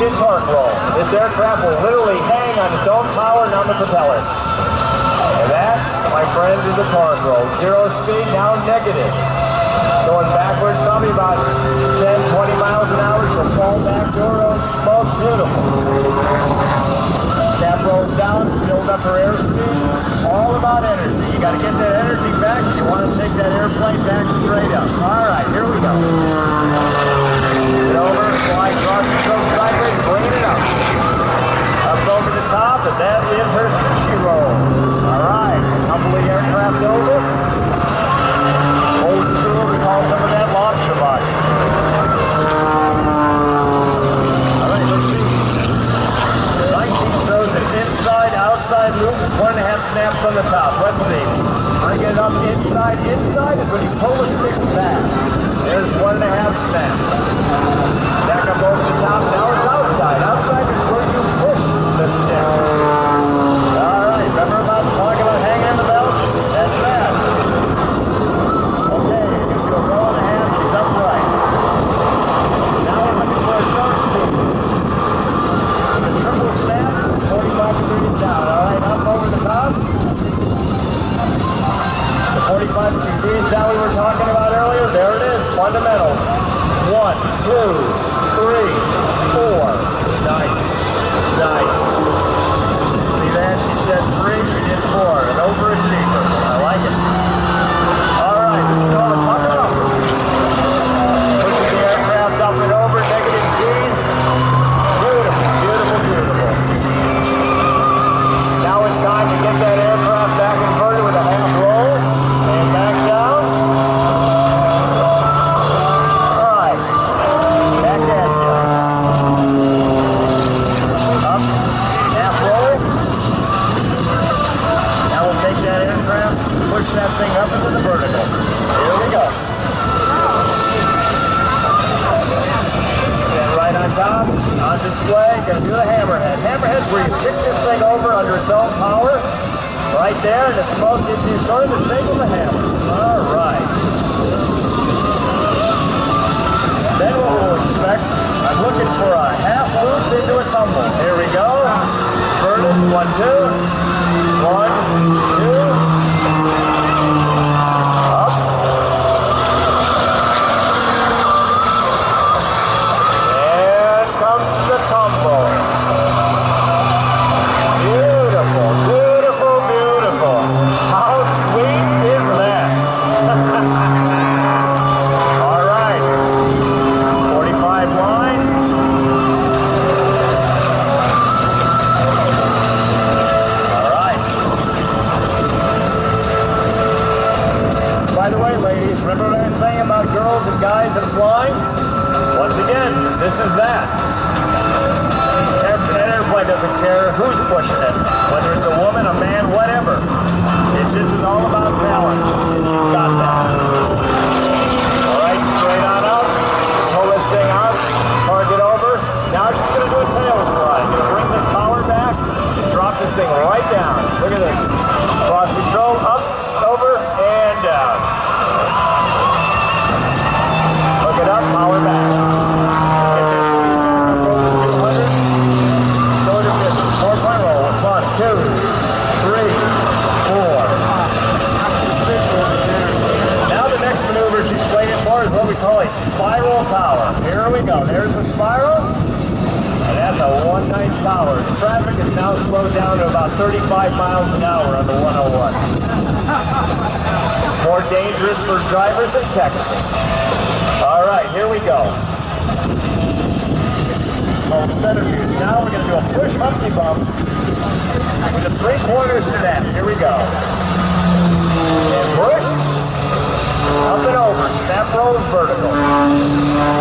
its heart roll. This aircraft will literally hang on its own power and on the propeller. And that, my friends, is a torque roll. Zero speed, now negative. Going backwards, probably about 10, 20 miles an hour. She'll fall back to her own smoke. Beautiful. Snap rolls down, build up her airspeed. All about energy. You got to get that energy back. You want to take that airplane back straight up. All right, snaps on the top. Let's see. Bring it up inside. Inside is when you pull the stick back. There's one and a half snaps. Back up over the top. Now it's outside. Outside push that thing up into the vertical. Here we go. Then right on top, on display, gonna do the hammerhead. Hammerhead's where you kick this thing over under its own power. Right there, and the smoke gives you sort of the shape of a hammer. All right. Then what we'll expect, I'm looking for a half loop into a tumble. Here we go. Verted, one, two. One, By the way, ladies, remember what I was saying about girls and guys and flying? Once again, this is that. That airplane doesn't care who's pushing it, whether it's a woman, a man, whatever. It just is all about we go. There's the spiral. And that's a one nice tower. The traffic is now slowed down to about 35 miles an hour on the 101. More dangerous for drivers than texting. All right, here we go. Oh. Now we're going to do a push Humpty Bump with a three-quarter snap. Here we go. And push. And over. Vertical.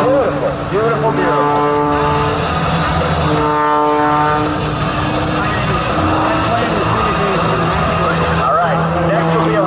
Beautiful, beautiful, beautiful. All right, next will be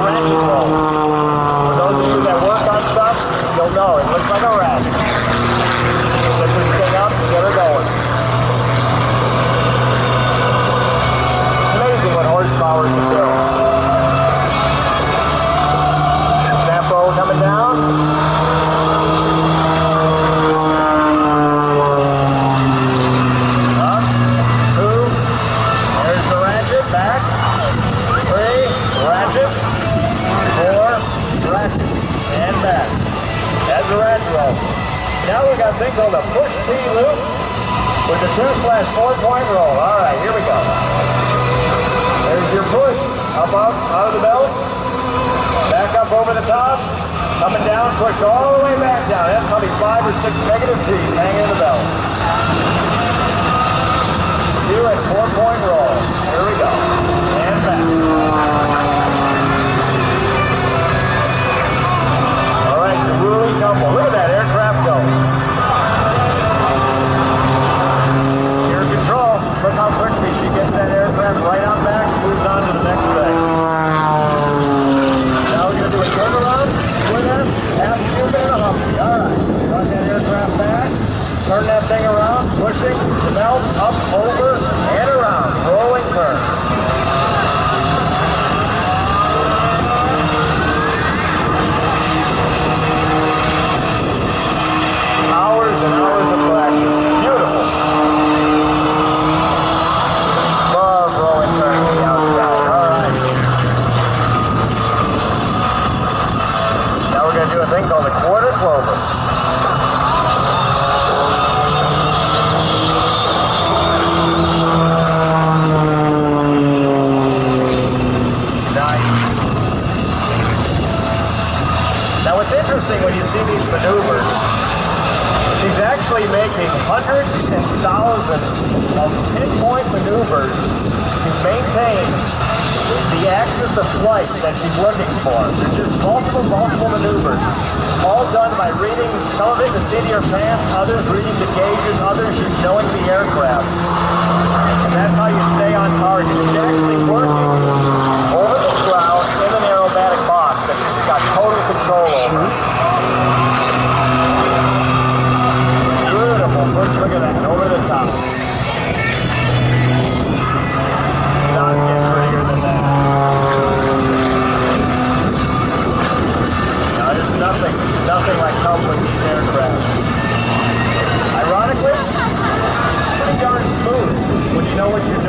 called a push P loop with the two slash four point roll. All right, here we go. There's your push up out, out of the belt. back up over the top, coming down, push all the way back down. That's probably five or six negative G's hanging in the belt. Two and four point roll. Here we go. Turn that thing around, pushing the belt up, over, and around. Rolling turn. Of pinpoint maneuvers to maintain the axis of flight that she's looking for. There's just multiple, multiple maneuvers, all done by reading some of it the seat of your pants, others reading the gauges, others just knowing the aircraft.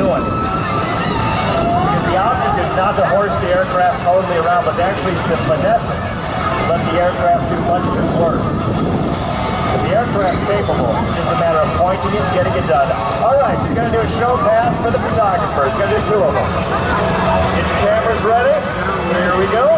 Because the object is not to horse the aircraft totally around, but actually to finesse it. Let the aircraft do much of its work. The aircraft's capable. It's just a matter of pointing it and getting it done. All right, you're going to do a show pass for the photographer. photographers. Going to do two of them. Get your cameras ready. Here we go.